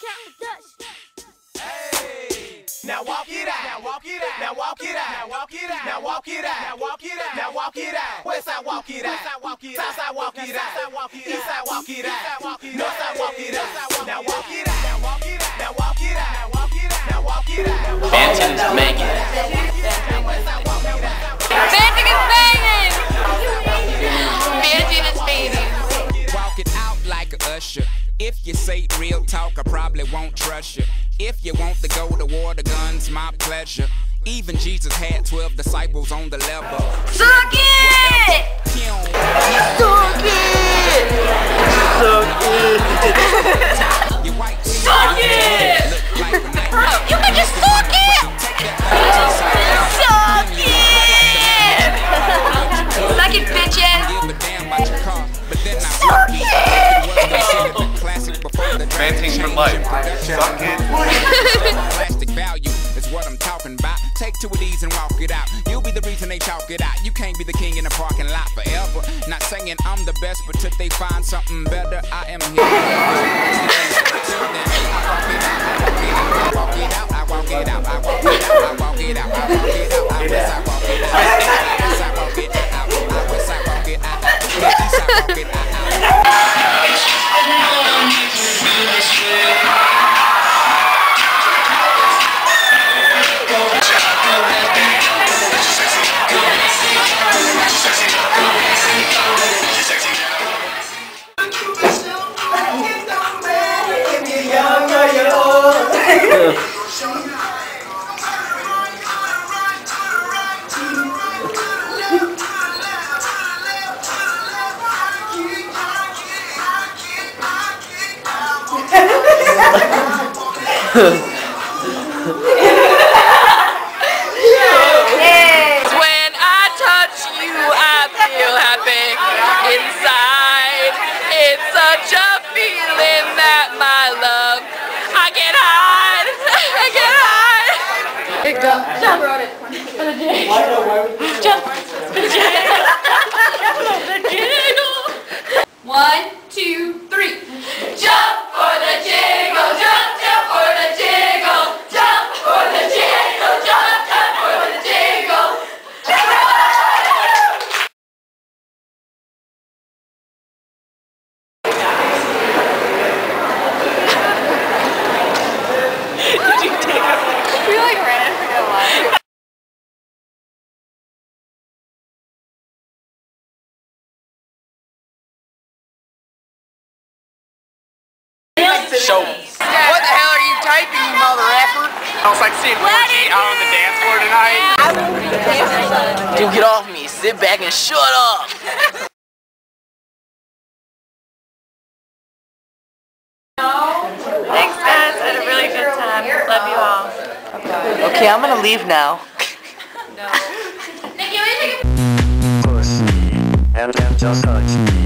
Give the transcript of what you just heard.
counting Dutch. Hey, now walk it out. Now walk it out. Now walk it out. Now walk it out. Now walk it out. Now walk it out. Now walk it out. West side walk it out. South side walk it out. East side walk it out. North side walk it out. Now walk it out. Now walk it out. Now walk it out. Now walk it out. Now walk it out. Banting is making it. Banting is banging! Banting is banging. Walk it out like a usher. If you say real talk, I probably won't trust you. If you want to go to war, the gun's my pleasure. Even Jesus had 12 disciples on the level. Banting for life. Suck it. Plastic value is what I'm talking about. Take two of these and walk it out. You'll be the reason they chalk it out. You can't be the king in the parking lot forever. Not saying I'm the best, but till they find something better, I am here. When I touch you, I feel happy inside. It's such a go. Jump. For the J. Jump. For the J. For the jiggle. One, two, three. Jump for the jiggle, jump, jump for the jiggle, jump for the jiggle, jump, jump for the jiggle. We like ran, I forget why. Show me. What the hell are you typing, you mother effer? I was like seeing Orgy out on the dance floor tonight. Dude, get off me. Sit back and shut up. Thanks, guys. I had a really good time. Love you all. Okay, I'm gonna leave now. pussy and then just touch me